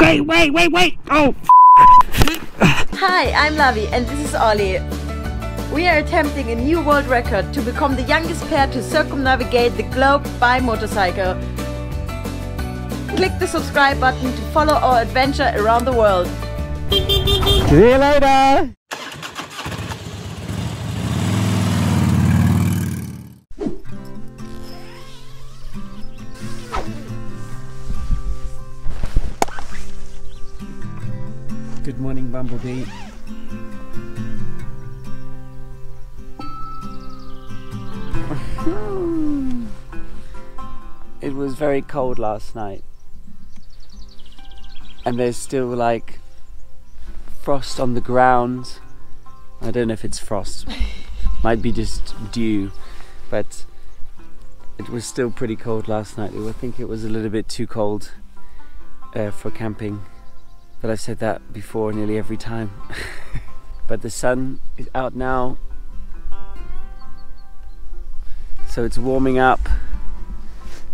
Okay, wait, wait, wait. Oh. Hi, I'm Lavi and this is Ollie. We are attempting a new world record to become the youngest pair to circumnavigate the globe by motorcycle. Click the subscribe button to follow our adventure around the world. See you later. Good morning, Bumblebee. it was very cold last night. And there's still like frost on the ground. I don't know if it's frost. Might be just dew. But it was still pretty cold last night. I think it was a little bit too cold uh, for camping. But I've said that before nearly every time. but the sun is out now. So it's warming up.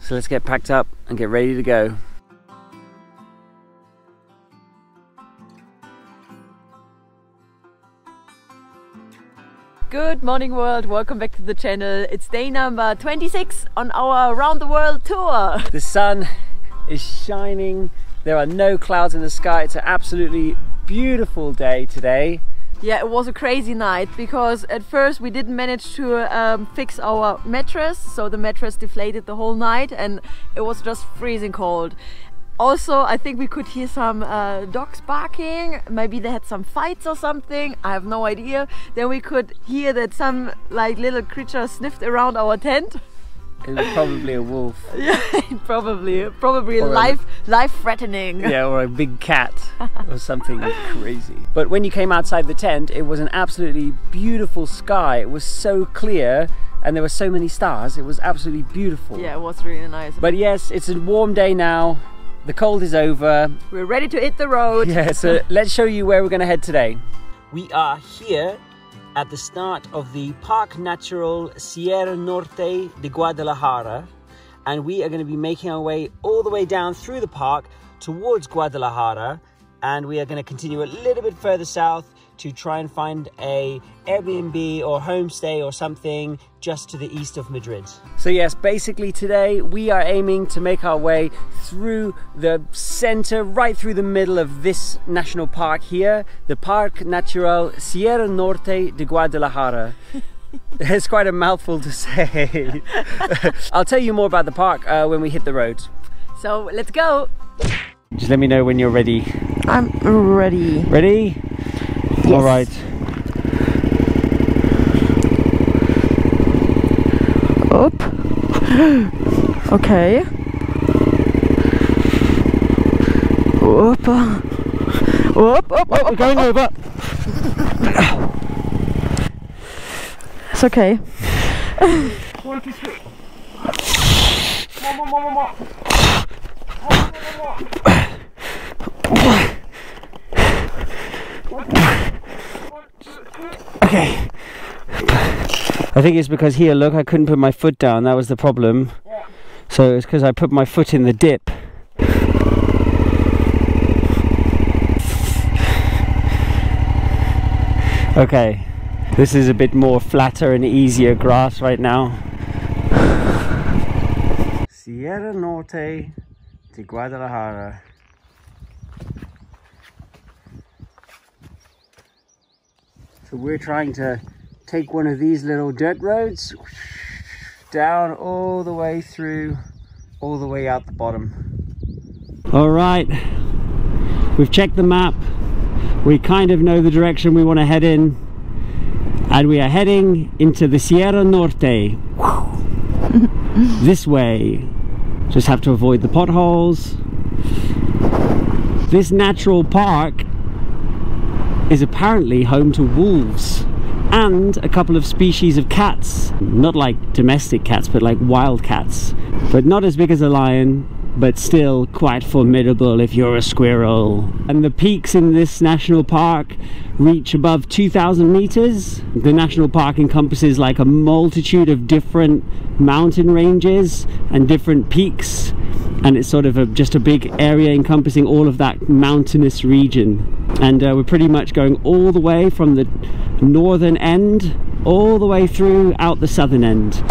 So let's get packed up and get ready to go. Good morning world, welcome back to the channel. It's day number 26 on our around the world tour. The sun is shining. There are no clouds in the sky. It's an absolutely beautiful day today. Yeah, it was a crazy night because at first we didn't manage to um, fix our mattress, so the mattress deflated the whole night and it was just freezing cold. Also, I think we could hear some uh, dogs barking. Maybe they had some fights or something. I have no idea. Then we could hear that some like little creature sniffed around our tent. It was probably a wolf. Yeah, probably, probably Or a- life, life threatening. Yeah, or a big cat or something crazy. But when you came outside the tent, it was an absolutely beautiful sky. It was so clear and there were so many stars. It was absolutely beautiful. Yeah, it was really nice. But yes, it's a warm day now. The cold is over. we're ready to hit the road. Yeah, so let's show you where we're going to head today. We are here at the start of the Park Natural Sierra Norte de Guadalajara, and we are going to be making our way all the way down through the park towards Guadalajara, and we are going to continue a little bit further south to try and find a Airbnb or homestay or something just to the east of Madrid. So yes, basically today we are aiming to make our way through the center, right through the middle of this national park here, the Park Natural Sierra Norte de Guadalajara. it's quite a mouthful to say. I'll tell you more about the park uh, when we hit the road. So let's go. Just let me know when you're ready. I'm ready. Ready? All right. Up. Okay. Up. Up, up, up, We're going over. It's okay. Okay. I think it's because here, look, I couldn't put my foot down. That was the problem. So it's because I put my foot in the dip. Okay. This is a bit more flatter and easier grass right now. Sierra Norte de Guadalajara. So we're trying to take one of these little dirt roads down all the way through, all the way out the bottom. All right, we've checked the map. We kind of know the direction we want to head in. And we are heading into the Sierra Norte. this way. Just have to avoid the potholes. This natural park is apparently home to wolves and a couple of species of cats. Not like domestic cats, but like wild cats. But not as big as a lion, but still quite formidable if you're a squirrel. And the peaks in this national park reach above 2,000 meters. The national park encompasses like a multitude of different mountain ranges and different peaks and it's sort of a, just a big area encompassing all of that mountainous region and uh, we're pretty much going all the way from the northern end all the way through out the southern end.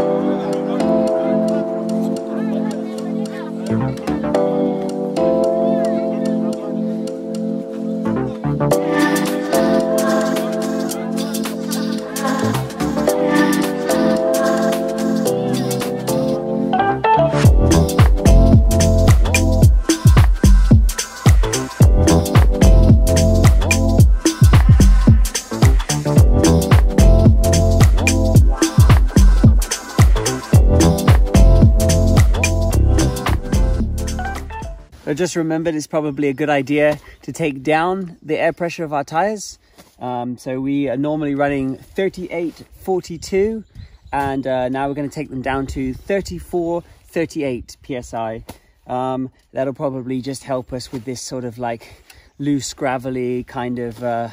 I just remembered it's probably a good idea to take down the air pressure of our tires. Um, so we are normally running 38, 42, and uh, now we're going to take them down to 34, 38 psi. Um, that'll probably just help us with this sort of like loose, gravelly kind of uh,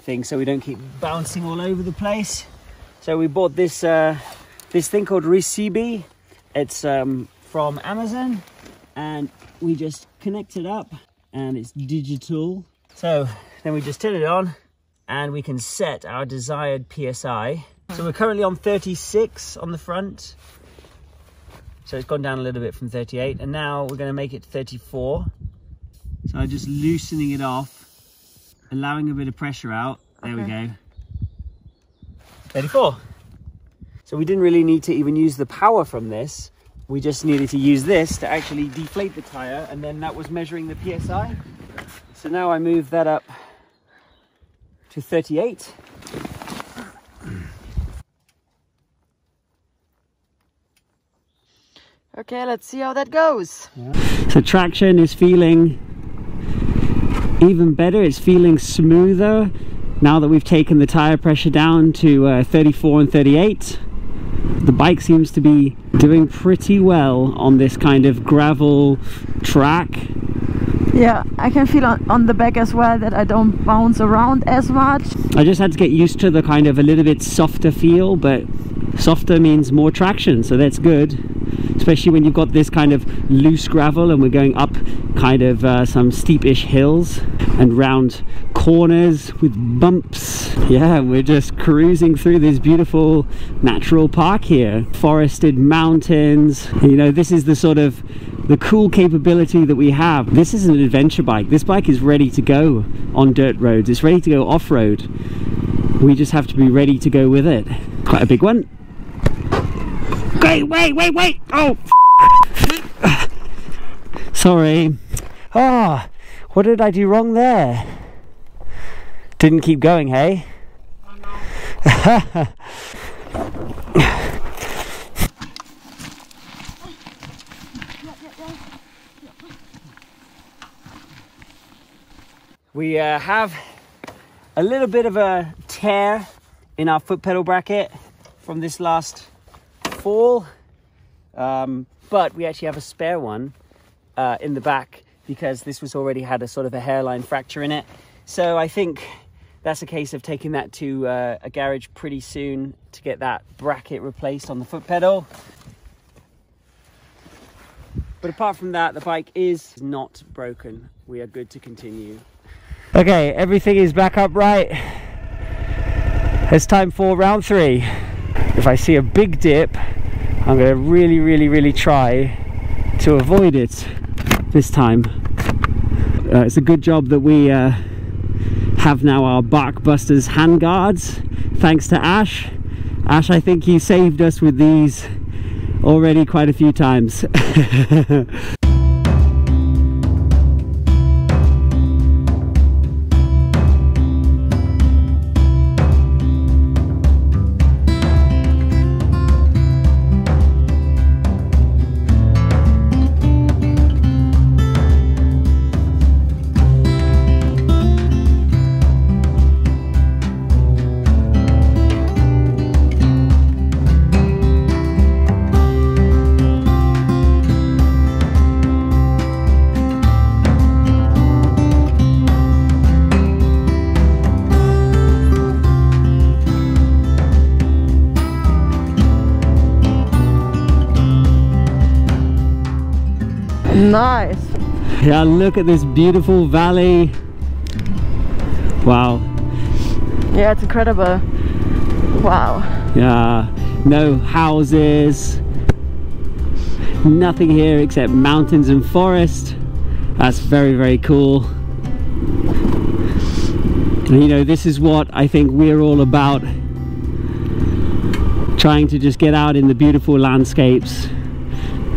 thing, so we don't keep bouncing all over the place. So we bought this uh, this thing called Recibi. It's um, from Amazon and we just connect it up and it's digital. So then we just turn it on and we can set our desired PSI. So we're currently on 36 on the front. So it's gone down a little bit from 38 and now we're gonna make it 34. So I'm just loosening it off, allowing a bit of pressure out. There okay. we go. 34. So we didn't really need to even use the power from this we just needed to use this to actually deflate the tire and then that was measuring the PSI. So now I move that up to 38. Okay, let's see how that goes. Yeah. So traction is feeling even better. It's feeling smoother now that we've taken the tire pressure down to uh, 34 and 38 the bike seems to be doing pretty well on this kind of gravel track. Yeah i can feel on, on the back as well that i don't bounce around as much. I just had to get used to the kind of a little bit softer feel but softer means more traction so that's good. Especially when you've got this kind of loose gravel and we're going up kind of uh, some steepish hills and round corners with bumps. Yeah we're just cruising through this beautiful natural park here. Forested mountains. You know this is the sort of the cool capability that we have. This is an adventure bike. This bike is ready to go on dirt roads. It's ready to go off-road. We just have to be ready to go with it. Quite a big one. Wait wait wait wait. Oh sorry. Ah oh, what did I do wrong there didn't keep going, hey? we uh, have a little bit of a tear in our foot pedal bracket from this last fall um, but we actually have a spare one uh, in the back because this was already had a sort of a hairline fracture in it so I think that's a case of taking that to uh, a garage pretty soon to get that bracket replaced on the foot pedal. But apart from that, the bike is not broken. We are good to continue. Okay, everything is back upright. It's time for round three. If I see a big dip, I'm gonna really, really, really try to avoid it this time. Uh, it's a good job that we uh, have now our Barkbusters handguards thanks to Ash. Ash, I think you saved us with these already quite a few times. Nice. Yeah, look at this beautiful valley. Wow. Yeah, it's incredible. Wow. Yeah, no houses. Nothing here except mountains and forest. That's very, very cool. And, you know, this is what I think we're all about. Trying to just get out in the beautiful landscapes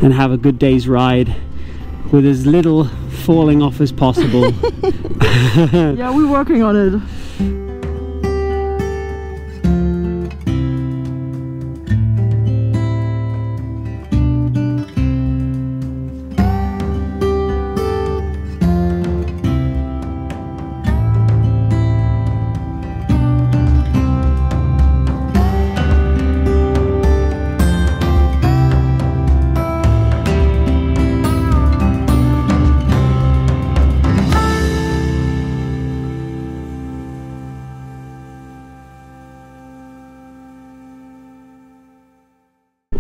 and have a good day's ride with as little falling off as possible. yeah, we're working on it.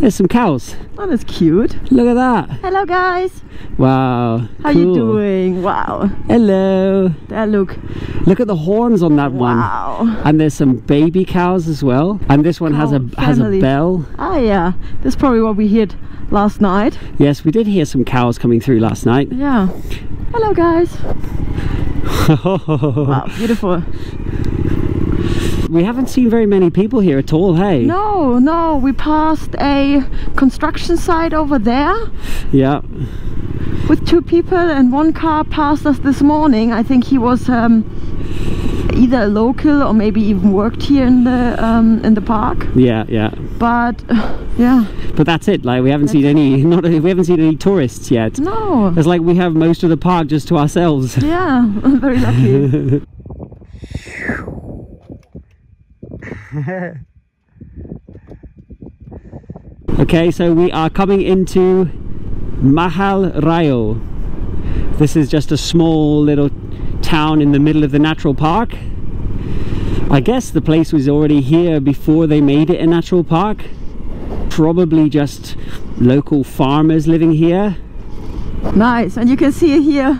There's some cows. That is cute. Look at that. Hello guys. Wow. How cool. you doing? Wow. Hello. There look. Look at the horns on that one. Wow. And there's some baby cows as well. And this one has a Cow has a bell. Ah yeah. That's probably what we heard last night. Yes, we did hear some cows coming through last night. Yeah. Hello guys. Wow, beautiful. We haven't seen very many people here at all, hey? No, no, we passed a construction site over there Yeah. with two people and one car passed us this morning. I think he was um, either a local or maybe even worked here in the um, in the park. Yeah, yeah. But yeah, But that's it. Like we haven't seen any not we haven't seen any tourists yet. no. It's like we have most of the park just to ourselves. Yeah, I'm very lucky. Okay, so we are coming into Mahal Rayo. This is just a small little town in the middle of the natural park. I guess the place was already here before they made it a natural park. Probably just local farmers living here. Nice, and you can see here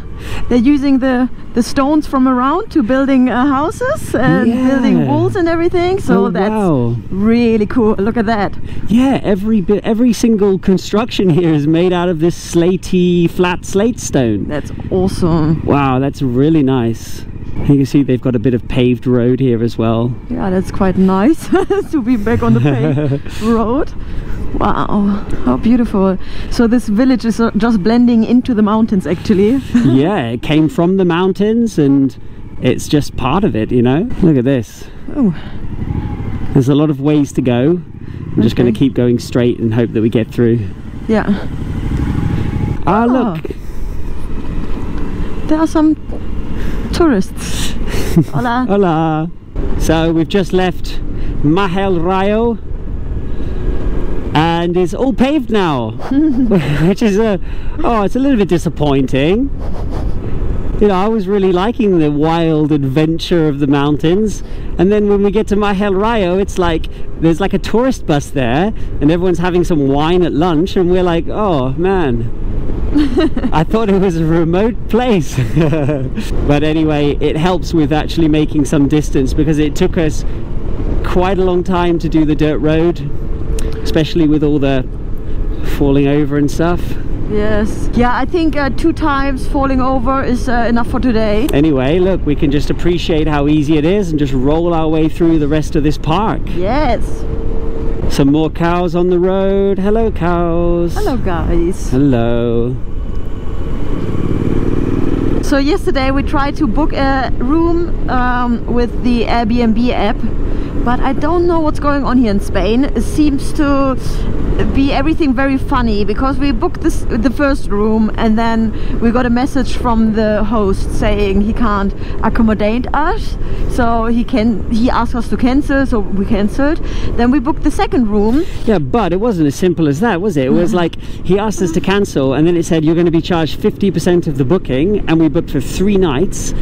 they're using the the stones from around to building uh, houses and Yeah. building walls and everything. So Oh, that's wow. really cool. Look at that. Yeah, every bit, every single construction here is made out of this slaty, flat slate stone. That's awesome. Wow, that's really nice. You can see they've got a bit of paved road here as well. Yeah, that's quite nice to be back on the paved road. Wow, how beautiful. So this village is just blending into the mountains actually. yeah, it came from the mountains and it's just part of it, you know? Look at this. Oh, There's a lot of ways to go. I'm just going to keep going straight and hope that we get through. yeah. Ah, Ah. look. There are some tourists. Hola. Hola. So we've just left Majaelrayo and it's all paved now, which is a oh, it's a little bit disappointing. You know, I was really liking the wild adventure of the mountains, and then when we get to Majaelrayo, it's like there's like a tourist bus there, and everyone's having some wine at lunch, and we're like, oh man, I thought it was a remote place. but anyway, it helps with actually making some distance because it took us quite a long time to do the dirt road, especially with all the falling over and stuff. Yes. Yeah, I think uh, two times falling over is uh, enough for today. Anyway, look, we can just appreciate how easy it is and just roll our way through the rest of this park. Yes. Some more cows on the road. Hello, cows. Hello, guys. Hello. So yesterday we tried to book a room um, with the Airbnb app, but I don't know what's going on here in Spain. It seems to be everything very funny because we booked this the first room and then we got a message from the host saying he can't accommodate us so he can he asked us to cancel so we cancelled then we booked the second room Yeah, but it wasn't as simple as that, was it? It was mm. like he asked us to cancel, and then it said you're going to be charged 50% of the booking, and we booked for three nights.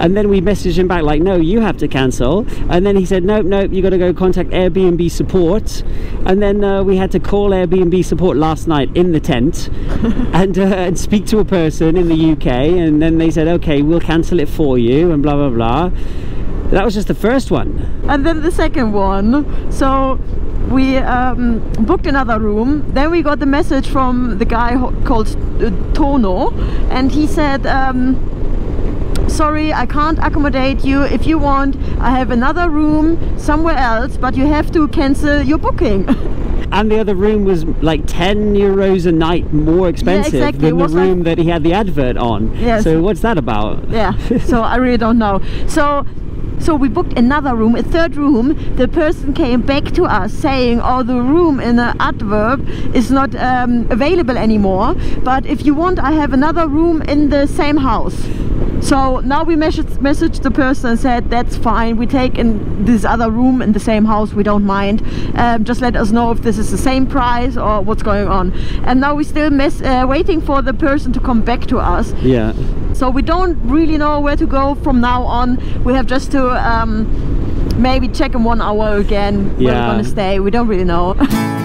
And then we messaged him back like, no, you have to cancel. And then he said, nope, nope, you got to go contact Airbnb support. And then uh, we had to call Airbnb support last night in the tent and, uh, and speak to a person in the UK, and then they said, okay, we'll cancel it for you, and blah blah blah. That was just the first one. And then the second one. So we um, booked another room. Then we got the message from the guy called uh, Tono, and he said. Um, sorry I can't accommodate you if you want I have another room somewhere else but you have to cancel your booking and the other room was like 10 euros a night more expensive yeah, exactly. than the room like... that he had the advert on yes. so what's that about yeah so I really don't know so so we booked another room, a third room. The person came back to us saying, oh, the room in the adverb is not um, available anymore. But if you want, I have another room in the same house. So now we messaged, messaged the person and said, that's fine. We take in this other room in the same house. We don't mind. Um, just let us know if this is the same price or what's going on. And now we're still mess, uh, waiting for the person to come back to us. Yeah. So we don't really know where to go from now on. We have just to um, maybe check in one hour again yeah. where we're gonna stay. We don't really know.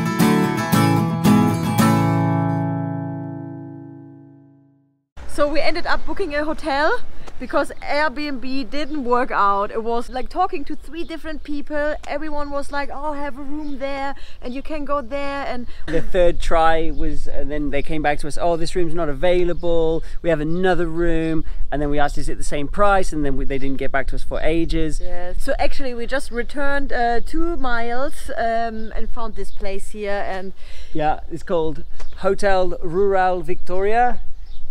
ended up booking a hotel because Airbnb didn't work out. It was like talking to three different people. Everyone was like, oh, I have a room there and you can go there. And the third try was, and then they came back to us, oh, this room's not available. We have another room. And then we asked, is it the same price? And then we, they didn't get back to us for ages. Yeah. So actually we just returned uh, two miles um, and found this place here. And yeah, it's called Hotel Rural Victoria.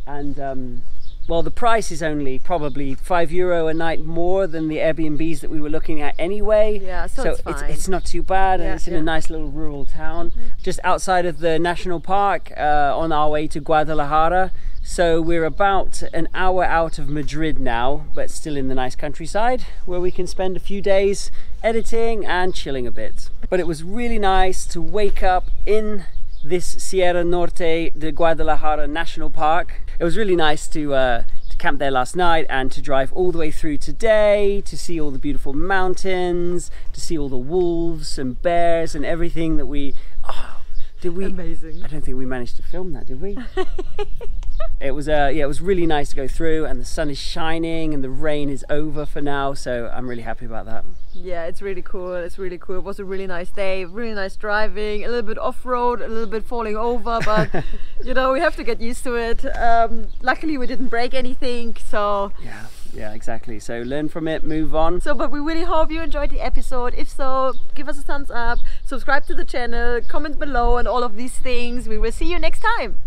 And um, well the price is only probably five euro a night more than the airbnbs that we were looking at anyway yeah so, so it's, it's, it's, not too bad and it's in yeah. a nice little rural town mm -hmm. just outside of the national park uh, on our way to guadalajara so we're about an hour out of madrid now but still in the nice countryside where we can spend a few days editing and chilling a bit but it was really nice to wake up in this Sierra Norte de Guadalajara National Park. It was really nice to, uh, to camp there last night and to drive all the way through today to see all the beautiful mountains, to see all the wolves and bears and everything that we... Oh, did we? Amazing. I don't think we managed to film that, did we? it was uh, yeah, it was really nice to go through, and the sun is shining, and the rain is over for now. So I'm really happy about that. Yeah, it's really cool. It's really cool. It was a really nice day. Really nice driving. A little bit off road, a little bit falling over, but you know we have to get used to it. Um, luckily, we didn't break anything, so yeah yeah exactly so learn from it move on so but we really hope you enjoyed the episode if so give us a thumbs up subscribe to the channel comment below and all of these things we will see you next time